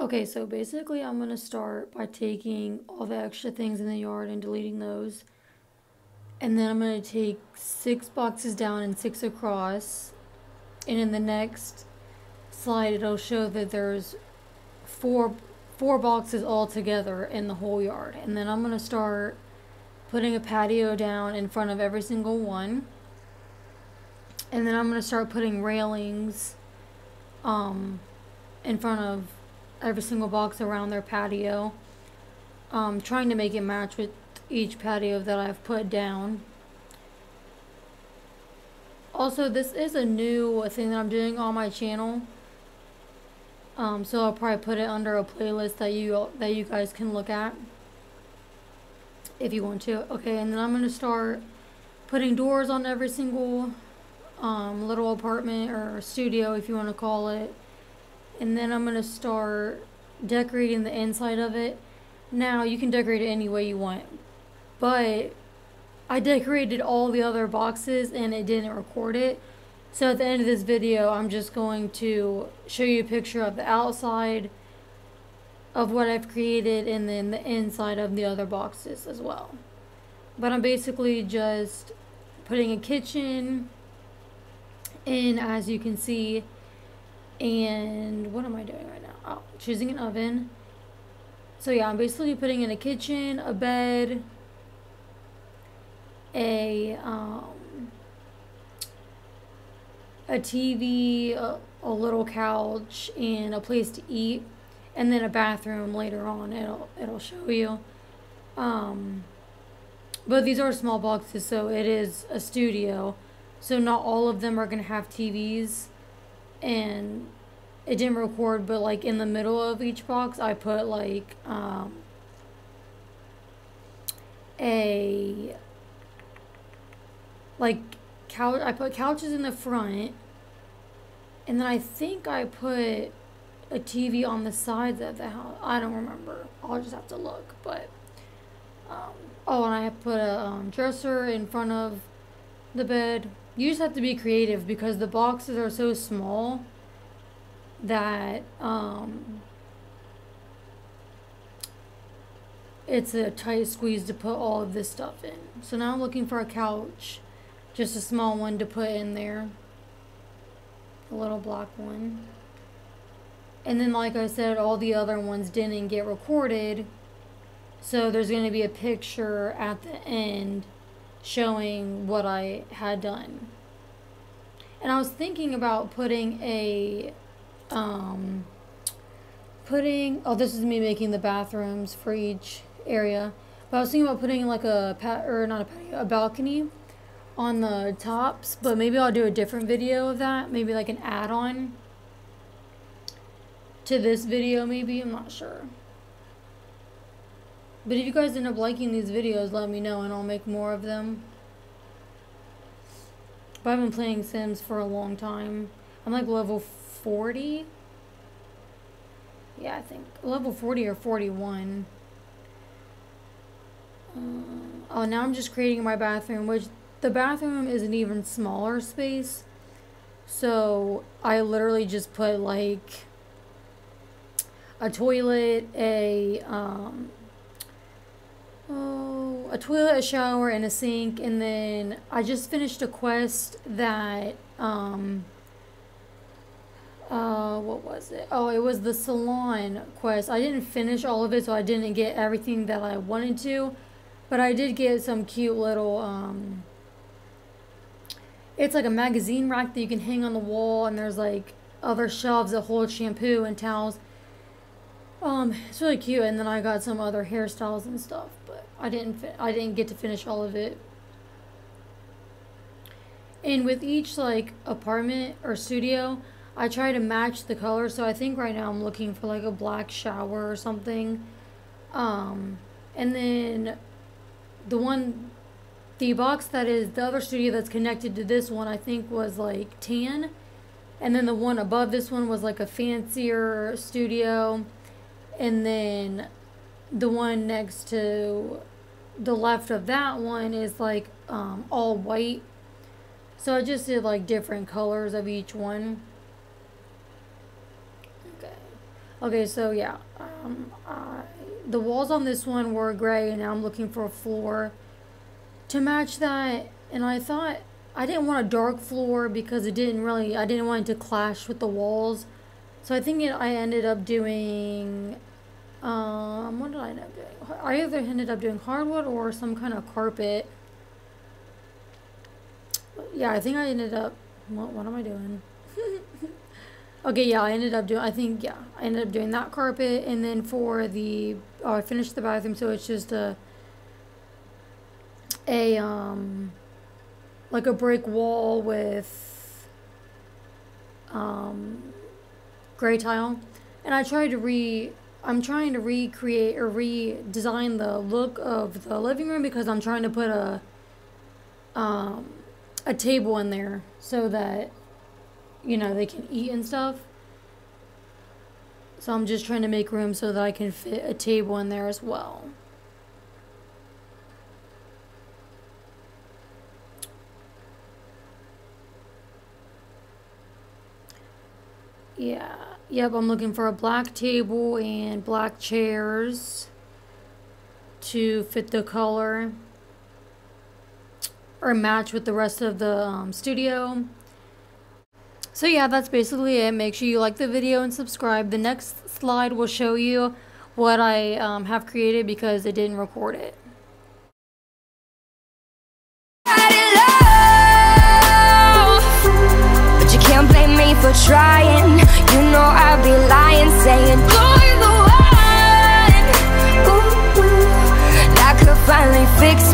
Okay, so basically I'm going to start by taking all the extra things in the yard and deleting those. And then I'm going to take six boxes down and six across. And in the next slide, it'll show that there's four four boxes all together in the whole yard. And then I'm going to start putting a patio down in front of every single one. And then I'm going to start putting railings um, in front of every single box around their patio. Um, trying to make it match with each patio that I've put down. Also, this is a new thing that I'm doing on my channel. Um, so I'll probably put it under a playlist that you that you guys can look at if you want to. Okay, and then I'm gonna start putting doors on every single um, little apartment or studio, if you want to call it. And then I'm gonna start decorating the inside of it. Now you can decorate it any way you want, but I decorated all the other boxes and it didn't record it. So at the end of this video, I'm just going to show you a picture of the outside of what I've created and then the inside of the other boxes as well. But I'm basically just putting a kitchen in as you can see and what am I doing right now? Oh, choosing an oven. So yeah, I'm basically putting in a kitchen, a bed, a um, a TV, a, a little couch, and a place to eat, and then a bathroom later on. It'll it'll show you. Um, but these are small boxes, so it is a studio. So not all of them are gonna have TVs, and it didn't record. But like in the middle of each box, I put like um, a like couch. I put couches in the front, and then I think I put a TV on the sides of the house. I don't remember. I'll just have to look. But um, oh, and I put a um, dresser in front of the bed. You just have to be creative because the boxes are so small that um, it's a tight squeeze to put all of this stuff in. So now I'm looking for a couch just a small one to put in there. A little black one. And then, like I said, all the other ones didn't get recorded. So there's going to be a picture at the end showing what I had done. And I was thinking about putting a, um, putting, oh, this is me making the bathrooms for each area. But I was thinking about putting like a, pat, or not a patio, a balcony on the tops, but maybe I'll do a different video of that. Maybe like an add-on to this video, maybe. I'm not sure. But if you guys end up liking these videos, let me know and I'll make more of them. But I've been playing Sims for a long time. I'm like level 40. Yeah, I think level 40 or 41. Um, oh, now I'm just creating my bathroom, which the bathroom is an even smaller space. So I literally just put like a toilet, a um, oh, a toilet, a shower, and a sink, and then I just finished a quest that um, uh, what was it? Oh, it was the salon quest. I didn't finish all of it, so I didn't get everything that I wanted to, but I did get some cute little um it's like a magazine rack that you can hang on the wall, and there's like other shelves that hold shampoo and towels. Um, it's really cute. And then I got some other hairstyles and stuff, I didn't I didn't get to finish all of it. And with each like apartment or studio, I try to match the color. So I think right now I'm looking for like a black shower or something. Um, and then the one the box that is the other studio that's connected to this one, I think was like tan. And then the one above this one was like a fancier studio. And then the one next to the left of that one is like um, all white. So I just did like different colors of each one. Okay. Okay, so yeah, um, I, the walls on this one were gray, and I'm looking for a floor to match that. And I thought I didn't want a dark floor because it didn't really, I didn't want it to clash with the walls. So I think it, I ended up doing, um, what did I end up doing? I either ended up doing hardwood or some kind of carpet. Yeah, I think I ended up, what, what am I doing? okay, yeah, I ended up doing, I think, yeah, I ended up doing that carpet. And then for the, oh, I finished the bathroom, so it's just a, a, um, like a brick wall with, um, gray tile. And I tried to re, I'm trying to recreate or redesign the look of the living room because I'm trying to put a, um, a table in there so that you know they can eat and stuff. So I'm just trying to make room so that I can fit a table in there as well. Yeah yep I'm looking for a black table and black chairs to fit the color or match with the rest of the um, studio. So yeah, that's basically it. Make sure you like the video and subscribe. The next slide will show you what I um, have created because it didn't record it. But you can't blame me for trying saying You're the one Ooh, That could finally fix